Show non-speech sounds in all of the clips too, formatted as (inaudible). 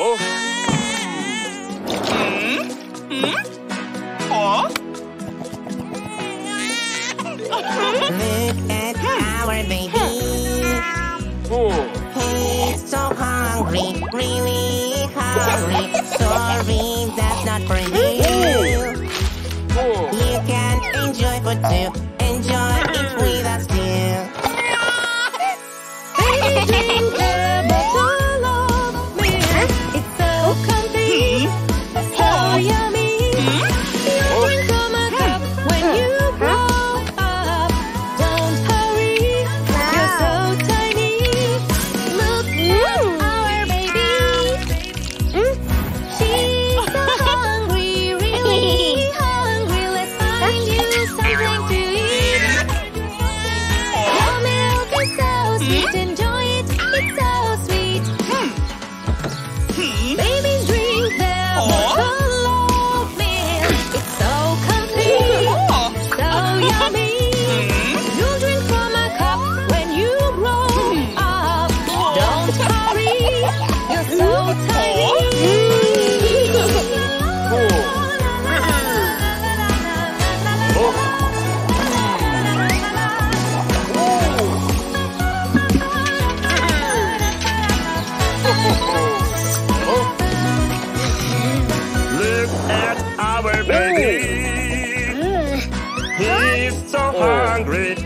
Oh. Oh. Oh. He's so hungry, really hungry. Sorry, that's not for Enjoy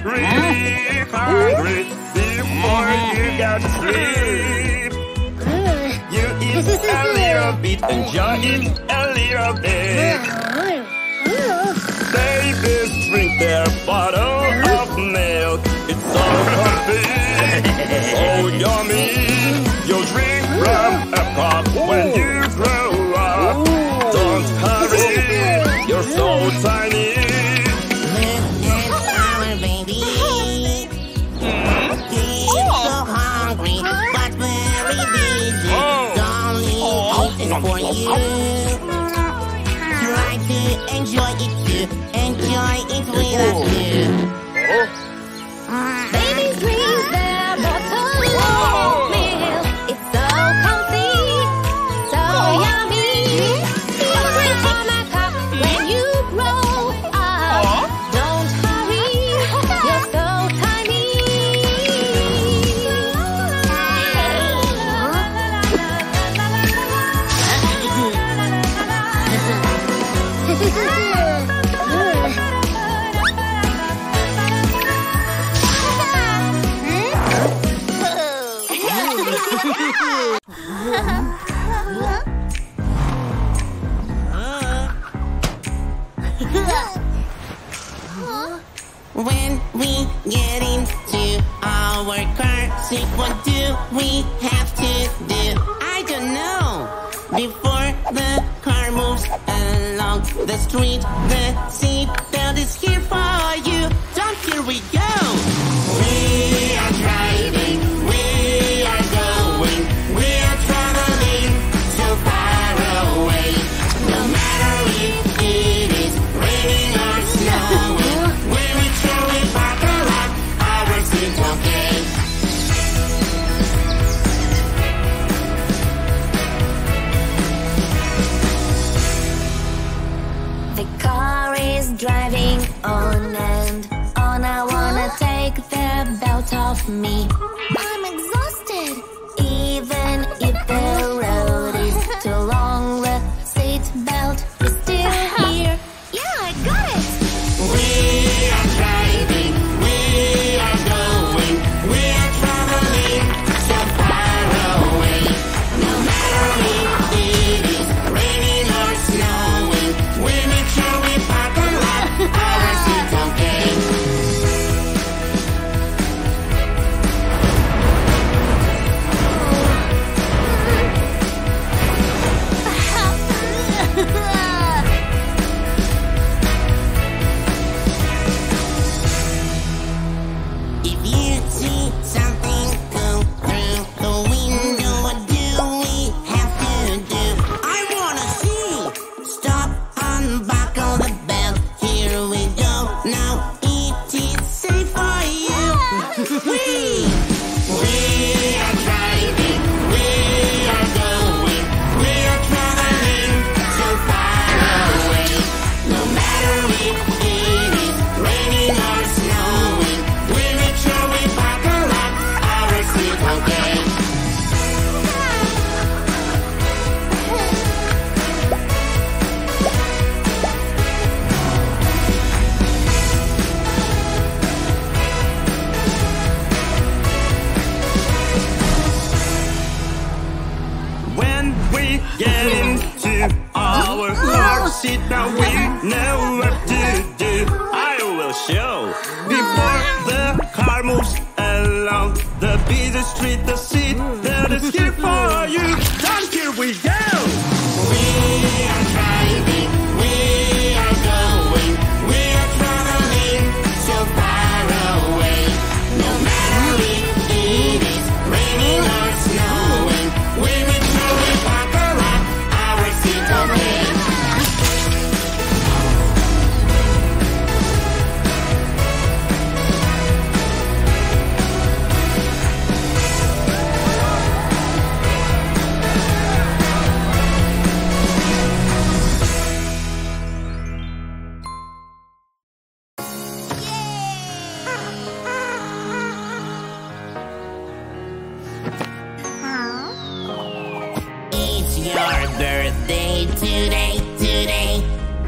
really hungry before you go sleep. You eat a little bit, enjoy it a little bit. Babies drink their bottle of milk. It's so complete, (laughs) so oh, yummy. You drink from a cup when you for you. Try to enjoy it too. Enjoy it with oh. us too. Oh. Uh, when we get into our car seat, what do we have to do? I don't know. Before the car moves along the street, the seat off me. Ha ha ha!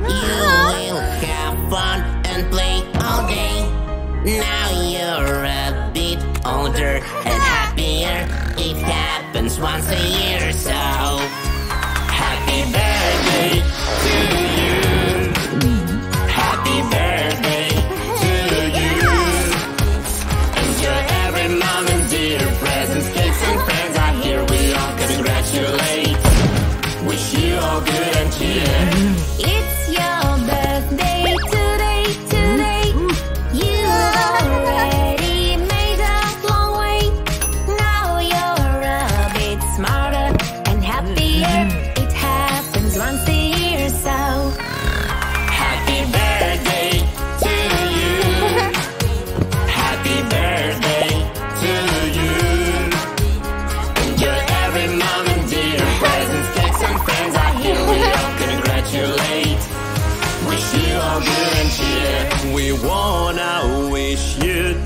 You will have fun and play all day. Now you're a bit older and happier. It happens once a year, so happy birthday.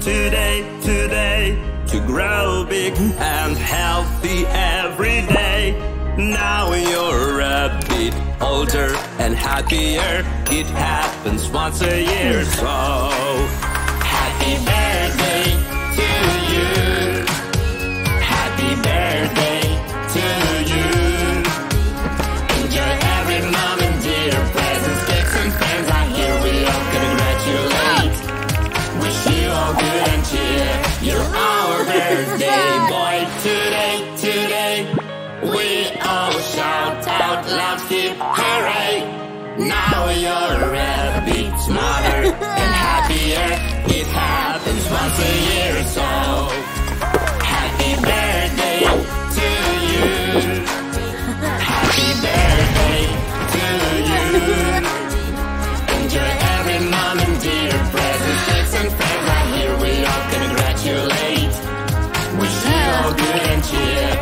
today, today, to grow big and healthy every day. Now you're a bit older and happier. It happens once a year, so happy birthday. rarer, beat smarter, and happier. It happens once a year or so. Happy birthday to you. Happy birthday to you. Enjoy every moment, dear present, gifts and friends right here. We all congratulate. Wish you all good and cheer.